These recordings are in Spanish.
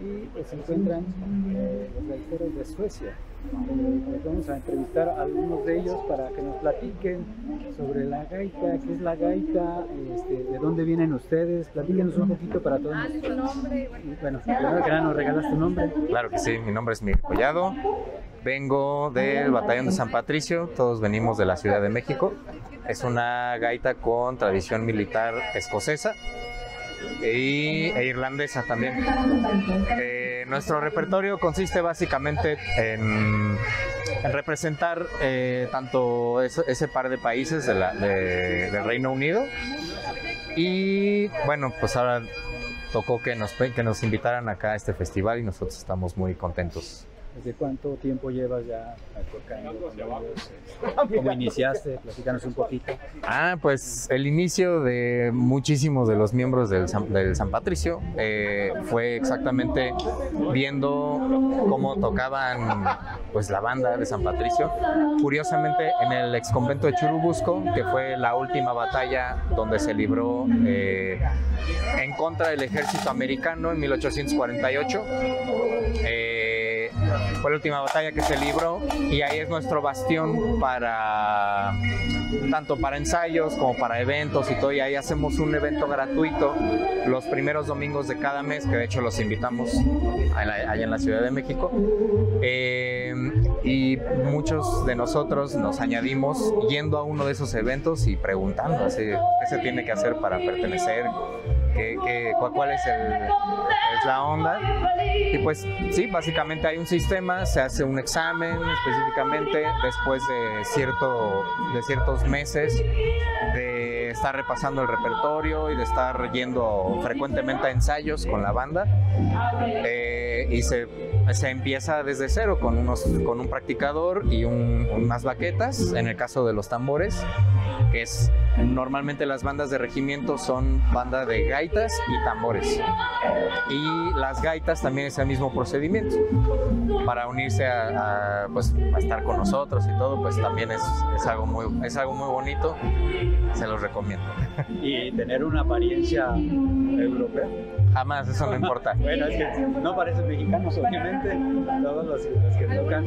Y pues, se encuentran eh, los gaiteros de Suecia. Eh, pues vamos a entrevistar a algunos de ellos para que nos platiquen sobre la gaita, qué es la gaita, este, de dónde vienen ustedes, platíquenos un poquito para todos. Ah, Bueno, primero que nada nos regalas tu nombre. Claro que sí, mi nombre es Miguel Collado, vengo del Batallón de San Patricio, todos venimos de la Ciudad de México. Es una gaita con tradición militar escocesa y, e irlandesa también. Eh, nuestro repertorio consiste básicamente en, en representar eh, tanto ese, par de países del Reino Unido y bueno, pues ahora tocó que nos, que nos invitaran acá a este festival y nosotros estamos muy contentos. ¿Desde cuánto tiempo llevas ya? Este, ¿Cómo iniciaste? Platícanos un poquito. Ah, pues el inicio de muchísimos de los miembros del San, del San Patricio eh, fue exactamente viendo cómo tocaban pues la banda de San Patricio. Curiosamente en el ex convento de Churubusco, que fue la última batalla donde se libró eh, en contra del ejército americano en 1848. Eh, fue la última batalla que se libró y ahí es nuestro bastión para tanto para ensayos como para eventos y todo. Y ahí hacemos un evento gratuito los primeros domingos de cada mes que de hecho los invitamos allá en la Ciudad de México. Eh, y muchos de nosotros nos añadimos yendo a uno de esos eventos y preguntando así, qué se tiene que hacer para pertenecer qué- cuál, cuál es, el, es la onda y pues sí, básicamente hay un sistema, se hace un examen específicamente después de, cierto, de ciertos meses de estar repasando el repertorio y de estar yendo frecuentemente a ensayos con la banda. Eh, y se, se empieza desde cero con, unos, con un practicador y un- unas baquetas, en el caso de los tambores, que es normalmente las bandas de regimiento son banda de gaitas y tambores. Y las gaitas también es el mismo procedimiento. Para unirse a, a, pues, a estar con nosotros y todo, pues también es, es, algo muy, es algo muy bonito. Se los recomiendo. Y tener una apariencia europea. Jamás, eso no importa. Bueno, es que no parecen mexicanos, obviamente. Todos los, los que tocan.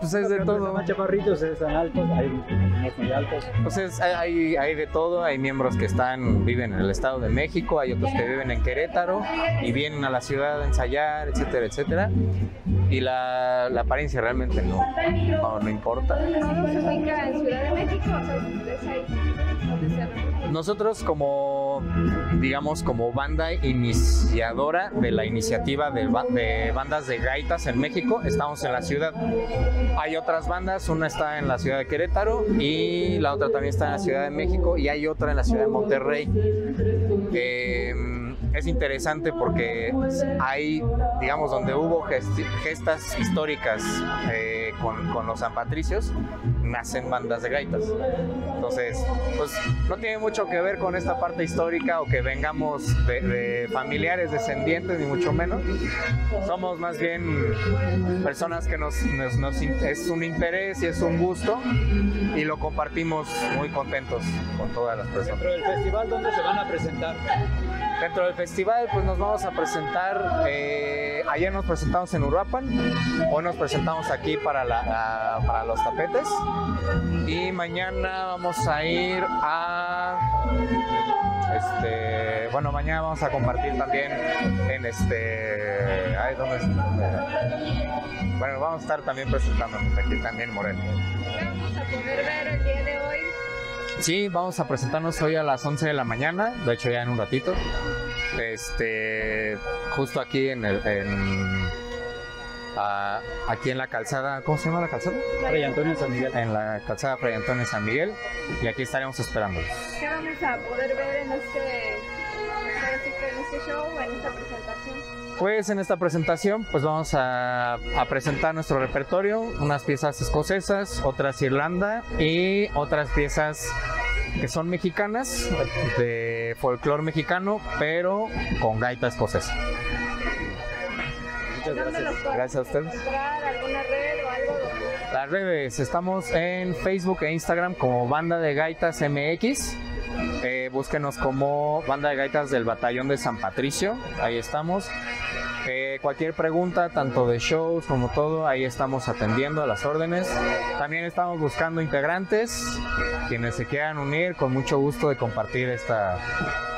Pues es de todo. Más chaparritos, están altos, hay unos muy altos. Pues es- hay, hay de todo, hay miembros que están, viven en el Estado de México, hay otros que viven en Querétaro y vienen a la ciudad a ensayar, etcétera, etcétera. Y la, la apariencia realmente no, no, no importa. Nosotros como, digamos, como banda iniciadora de la iniciativa de, de bandas de gaitas en México, estamos en la ciudad. Hay otras bandas, una está en la ciudad de Querétaro y la otra también está en la ciudad de México y hay otra en la ciudad de Monterrey. Eh, es interesante porque hay, digamos, donde hubo gestas históricas eh, con, con los San Patricios, nacen bandas de gaitas. Entonces, pues no tiene mucho que ver con esta parte histórica o que vengamos de, de familiares descendientes, ni mucho menos. Somos más bien personas que nos, nos- nos es un interés y es un gusto y lo compartimos muy contentos con todas las personas. Dentro del festival, ¿dónde se van a presentar? Dentro del festival, pues nos vamos a presentar. eh, ayer nos presentamos en Uruapan, hoy nos presentamos aquí para, la, la- para los tapetes. Y mañana vamos a ir a. Este, bueno, mañana vamos a compartir también en este. Ay, ¿dónde. Bueno, vamos a estar también presentándonos aquí también Morelia. Vamos a poder ver el día de hoy. Sí, vamos a presentarnos hoy a las 11 de la mañana, de hecho ya en un ratito. Este, justo aquí en el en, ah, aquí en la calzada, ¿cómo se llama la calzada? Fray Antonio San Miguel. En la calzada Fray Antonio San Miguel y aquí estaremos esperándolos. ¿Qué vamos a poder ver en este, en este show, en esta presentación? Pues en esta presentación pues vamos a, a presentar nuestro repertorio, unas piezas escocesas, otras Irlanda y otras piezas que son mexicanas, de folclore mexicano, pero con gaita escocesa. Muchas ¿Dónde gracias. a ustedes. encontrar? ¿Alguna red o algo? Las redes, estamos en Facebook e Instagram como Banda de Gaitas MX Eh, búsquenos como Banda de Gaitas del Batallón de San Patricio, ahí estamos. Eh, cualquier pregunta, tanto de shows como todo, ahí estamos atendiendo a las órdenes. También estamos buscando integrantes, quienes se quieran unir, con mucho gusto de compartir esta,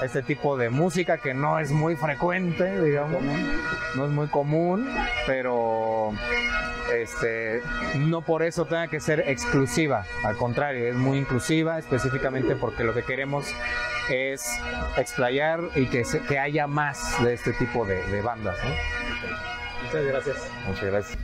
este tipo de música que no es muy frecuente, digamos, no es muy común, pero este, no por eso tenga que ser exclusiva, al contrario, es muy inclusiva, específicamente porque lo que queremos es explayar y que, se- que haya más de este tipo de, de bandas. ¿no? Muchas gracias. Muchas gracias.